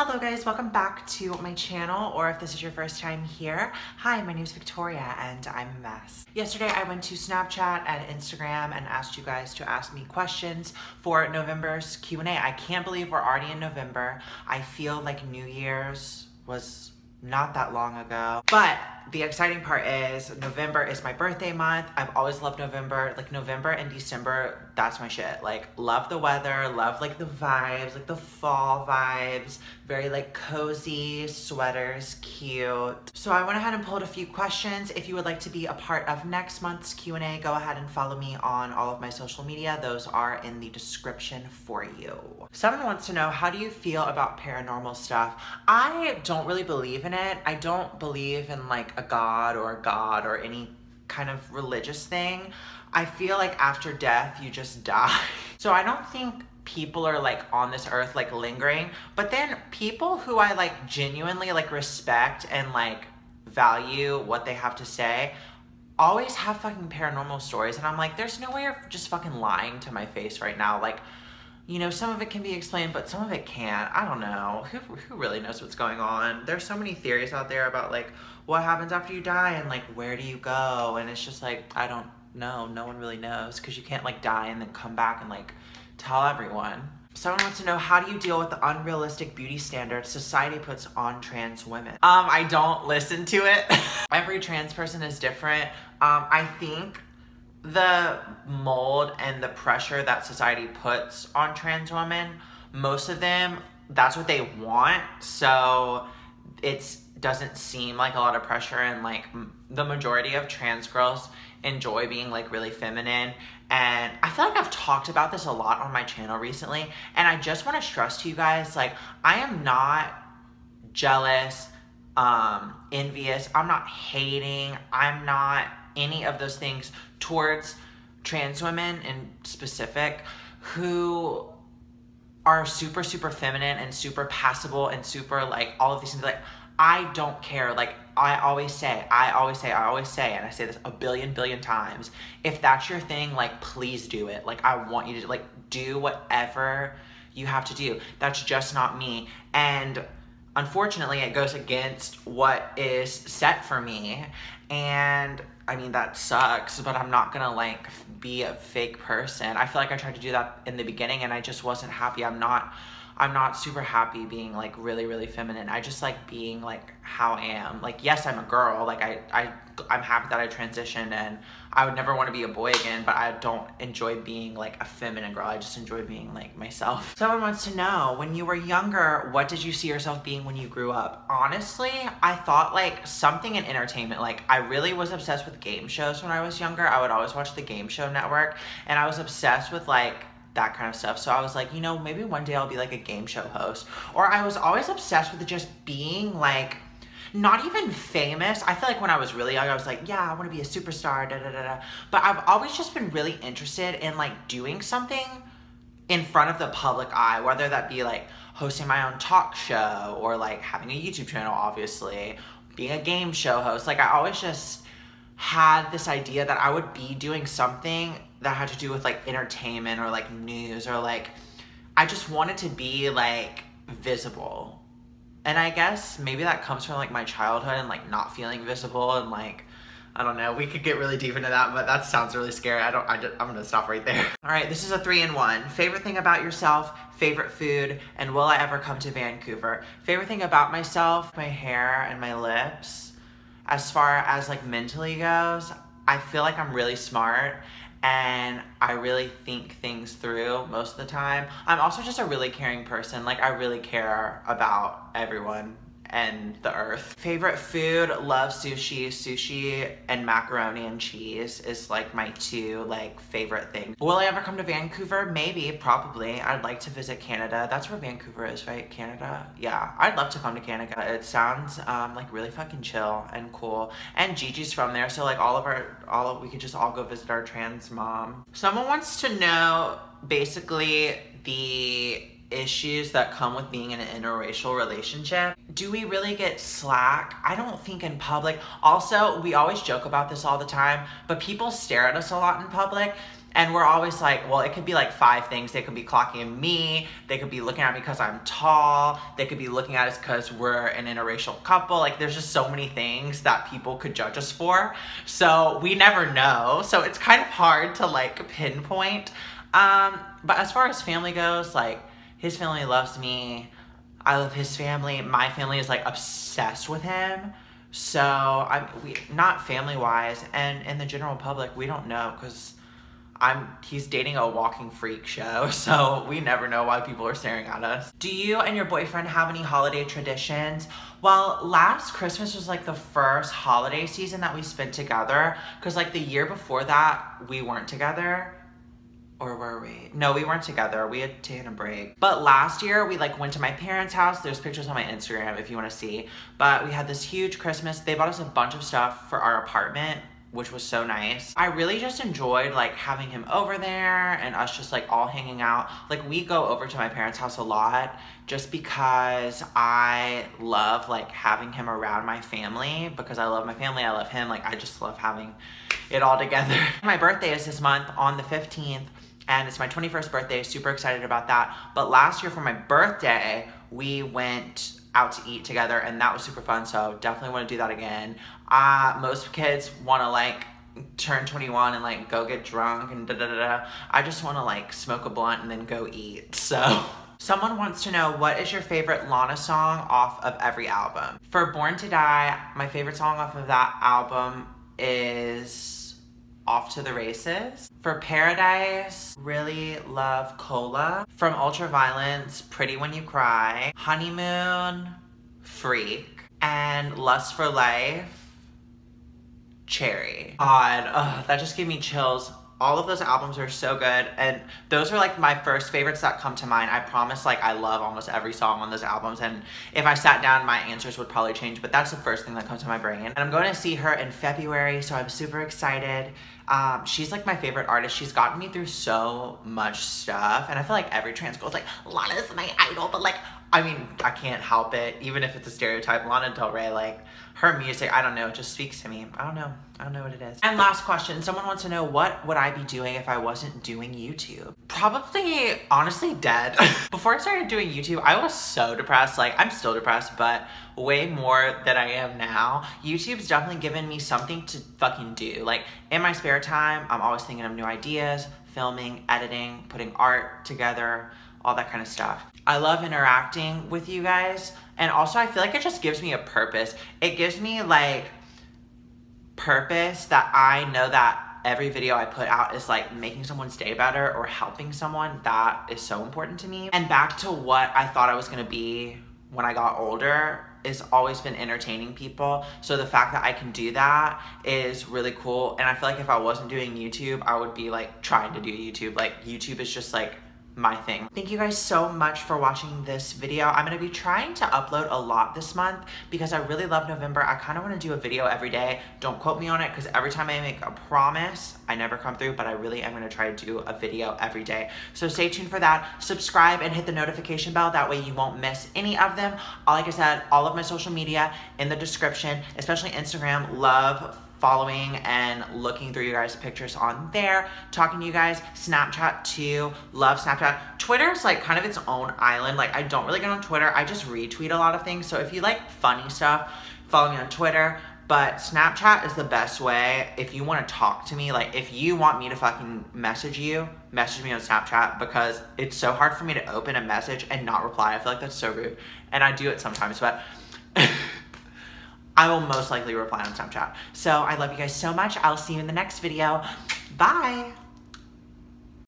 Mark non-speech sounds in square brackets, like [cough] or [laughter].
Hello guys, welcome back to my channel, or if this is your first time here, hi, my name is Victoria and I'm a mess. Yesterday I went to Snapchat and Instagram and asked you guys to ask me questions for November's Q&A. I can't believe we're already in November. I feel like New Year's was not that long ago. But the exciting part is November is my birthday month. I've always loved November. Like November and December, that's my shit. Like love the weather, love like the vibes, like the fall vibes, very like cozy sweaters, cute. So I went ahead and pulled a few questions. If you would like to be a part of next month's Q&A, go ahead and follow me on all of my social media. Those are in the description for you. Someone wants to know, how do you feel about paranormal stuff? I don't really believe in it. I don't believe in like a god or a god or any kind of religious thing. I feel like after death, you just [laughs] die. So I don't think people are like on this earth like lingering, but then people who I like genuinely like respect and like value what they have to say always have fucking paranormal stories and I'm like there's no way you're just fucking lying to my face right now like you know, some of it can be explained, but some of it can't. I don't know. Who, who really knows what's going on? There's so many theories out there about like what happens after you die and like where do you go? And it's just like, I don't know. No one really knows because you can't like die and then come back and like tell everyone. Someone wants to know how do you deal with the unrealistic beauty standards society puts on trans women? Um, I don't listen to it. [laughs] Every trans person is different. Um, I think the mold and the pressure that society puts on trans women, most of them, that's what they want. So it doesn't seem like a lot of pressure and like the majority of trans girls enjoy being like really feminine. And I feel like I've talked about this a lot on my channel recently and I just want to stress to you guys like I am not jealous um envious. I'm not hating. I'm not any of those things towards trans women in specific who are super super feminine and super passable and super like all of these things like I don't care. Like I always say I always say I always say and I say this a billion billion times if that's your thing like please do it. Like I want you to like do whatever you have to do. That's just not me. And unfortunately it goes against what is set for me and I mean, that sucks, but I'm not gonna like be a fake person. I feel like I tried to do that in the beginning and I just wasn't happy. I'm not, I'm not super happy being like really, really feminine. I just like being like how I am. Like, yes, I'm a girl. Like I, I, I'm happy that I transitioned and I would never want to be a boy again, but I don't enjoy being like a feminine girl. I just enjoy being like myself. [laughs] Someone wants to know, when you were younger, what did you see yourself being when you grew up? Honestly, I thought like something in entertainment. Like I really was obsessed with game shows when I was younger. I would always watch the Game Show Network and I was obsessed with like that kind of stuff. So I was like, you know, maybe one day I'll be like a game show host. Or I was always obsessed with just being like not even famous. I feel like when I was really young, I was like, yeah, I want to be a superstar, da da da da. But I've always just been really interested in like doing something in front of the public eye, whether that be like hosting my own talk show or like having a YouTube channel, obviously, being a game show host. Like I always just had this idea that I would be doing something that had to do with like entertainment or like news or like I just wanted to be like visible and I guess maybe that comes from like my childhood and like not feeling visible and like I don't know. We could get really deep into that, but that sounds really scary. I don't. I I'm gonna stop right there. [laughs] All right, this is a three in one. Favorite thing about yourself, favorite food, and will I ever come to Vancouver? Favorite thing about myself, my hair and my lips. As far as like mentally goes, I feel like I'm really smart and I really think things through most of the time. I'm also just a really caring person. Like I really care about everyone and the earth. Favorite food, love sushi. Sushi and macaroni and cheese is like my two like favorite things. Will I ever come to Vancouver? Maybe, probably. I'd like to visit Canada. That's where Vancouver is, right? Canada? Yeah, I'd love to come to Canada. It sounds um, like really fucking chill and cool. And Gigi's from there, so like all of our, all of, we could just all go visit our trans mom. Someone wants to know basically the issues that come with being in an interracial relationship. Do we really get slack? I don't think in public. Also, we always joke about this all the time, but people stare at us a lot in public. And we're always like, well, it could be like five things. They could be clocking me. They could be looking at me because I'm tall. They could be looking at us because we're an interracial couple. Like, there's just so many things that people could judge us for. So we never know. So it's kind of hard to like pinpoint. Um, but as far as family goes, like, his family loves me. I love his family. My family is like obsessed with him. So I'm we not family wise, and in the general public, we don't know because I'm he's dating a walking freak show, [laughs] so we never know why people are staring at us. Do you and your boyfriend have any holiday traditions? Well, last Christmas was like the first holiday season that we spent together because like the year before that we weren't together or were we? No, we weren't together. We had taken a break. But last year, we like went to my parents' house. There's pictures on my Instagram if you want to see. But we had this huge Christmas. They bought us a bunch of stuff for our apartment which was so nice. I really just enjoyed like having him over there and us just like all hanging out. Like we go over to my parents' house a lot just because I love like having him around my family because I love my family, I love him. Like I just love having it all together. [laughs] my birthday is this month on the 15th and it's my 21st birthday, super excited about that. But last year for my birthday, we went out to eat together and that was super fun so definitely want to do that again uh, most kids want to like turn 21 and like go get drunk and da da da da I just want to like smoke a blunt and then go eat [laughs] so Someone wants to know what is your favorite Lana song off of every album? For Born to Die, my favorite song off of that album is Off to the Races. For Paradise, really love Cola. From Ultraviolence, Pretty When You Cry. Honeymoon, Freak. And Lust for Life, Cherry. God, ugh, that just gave me chills all of those albums are so good and those are like my first favorites that come to mind i promise like i love almost every song on those albums and if i sat down my answers would probably change but that's the first thing that comes to my brain and i'm going to see her in february so i'm super excited um, she's like my favorite artist she's gotten me through so much stuff and i feel like every trans girl is like lana's my idol but like I mean, I can't help it. Even if it's a stereotype, Lana Del Rey, like, her music, I don't know, just speaks to me. I don't know. I don't know what it is. And last question, someone wants to know what would I be doing if I wasn't doing YouTube? Probably, honestly, dead. [laughs] Before I started doing YouTube, I was so depressed. Like, I'm still depressed, but way more than I am now. YouTube's definitely given me something to fucking do. Like, in my spare time, I'm always thinking of new ideas, filming, editing, putting art together, all that kind of stuff. I love interacting with you guys. And also I feel like it just gives me a purpose. It gives me like purpose that I know that every video I put out is like making someone's day better or helping someone. That is so important to me. And back to what I thought I was gonna be when I got older is always been entertaining people. So the fact that I can do that is really cool. And I feel like if I wasn't doing YouTube, I would be like trying to do YouTube. Like YouTube is just like my thing. Thank you guys so much for watching this video. I'm gonna be trying to upload a lot this month because I really love November. I kind of want to do a video every day. Don't quote me on it because every time I make a promise, I never come through, but I really am gonna try to do a video every day. So stay tuned for that. Subscribe and hit the notification bell. That way you won't miss any of them. Like I said, all of my social media in the description, especially Instagram. Love following and looking through you guys' pictures on there, talking to you guys, Snapchat too, love Snapchat. Twitter's like kind of its own island. Like I don't really get on Twitter, I just retweet a lot of things. So if you like funny stuff, follow me on Twitter. But Snapchat is the best way if you want to talk to me. Like, if you want me to fucking message you, message me on Snapchat because it's so hard for me to open a message and not reply. I feel like that's so rude. And I do it sometimes, but [laughs] I will most likely reply on Snapchat. So I love you guys so much. I'll see you in the next video. Bye.